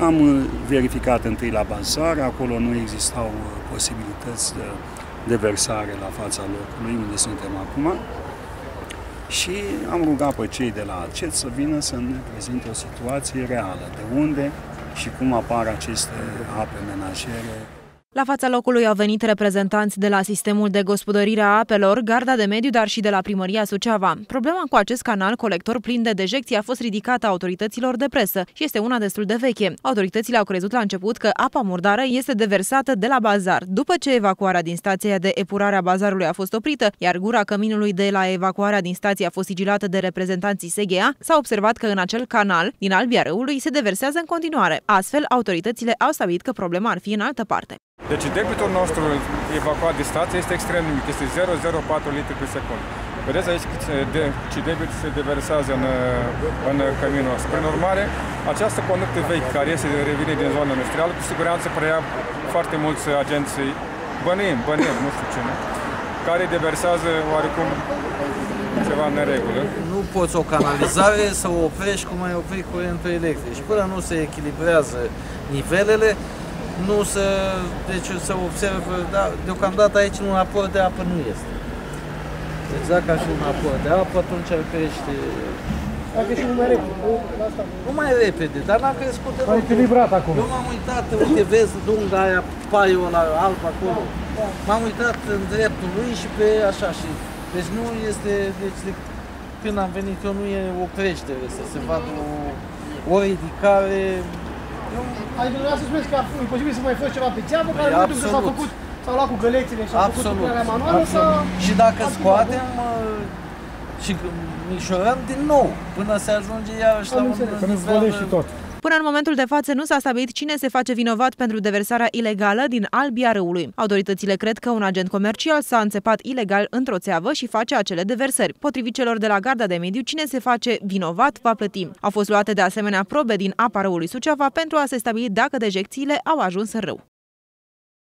Am uh, verificat întâi la bazar, acolo nu existau uh, posibilități de, de versare la fața locului unde suntem acum. Și am rugat pe cei de la ACET să vină să ne prezinte o situație reală, de unde și cum apar aceste ape menajere la fața locului au venit reprezentanți de la sistemul de gospodărire a apelor, Garda de Mediu, dar și de la primăria Suceava. Problema cu acest canal colector plin de dejecții a fost ridicată autorităților de presă și este una destul de veche. Autoritățile au crezut la început că apa murdară este deversată de la bazar. După ce evacuarea din stația de epurare a bazarului a fost oprită, iar gura căminului de la evacuarea din stație a fost sigilată de reprezentanții SGA, s-a observat că în acel canal din Albia Râului se deversează în continuare. Astfel, autoritățile au stabilit că problema ar fi în altă parte. Deci debitul nostru evacuat de stație este extrem de mic, este 0,04 litri pe secundă. Vedeți aici de, ce debit se deversează în, în căminul nostru. Prin urmare, această conductă veche care este revine din zona industrială, cu siguranță preia foarte mulți agenți, bănim, bănim, nu știu cine, care deversează oarecum ceva în neregulă. Nu poți o canalizare să o oprești cum ai opri curentul electric. Și până nu se echilibrează nivelele, nu să, deci să observă, da, deocamdată aici un aport de apă nu este. Exact ca și un aport de apă, atunci ar crește a crescut mai repede, nu? mai repede, dar n-a crescut deloc. A echilibrat acum. Eu m-am uitat, uite, vezi dunga aia, paiul ăla alb acolo. M-am uitat în dreptul lui și pe așa și... Deci nu este, deci de când am venit eu nu e o creștere, să se vadă o, o ridicare Adică vreau să spuneți că e posibil să mai faci ceva pe țeavă, care nu că s-a făcut, s-au luat cu gălețile și s-au făcut lucrarea manuală Absolut. Și dacă scoatem și mișorăm din nou, până se ajunge iarăși la un nivel... și tot. Până în momentul de față nu s-a stabilit cine se face vinovat pentru deversarea ilegală din Albia râului. Autoritățile cred că un agent comercial s-a înțepat ilegal într-o țeavă și face acele deversări. Potrivit celor de la Garda de Mediu, cine se face vinovat va plăti. Au fost luate de asemenea probe din apa râului Suceava pentru a se stabili dacă dejecțiile au ajuns în râu.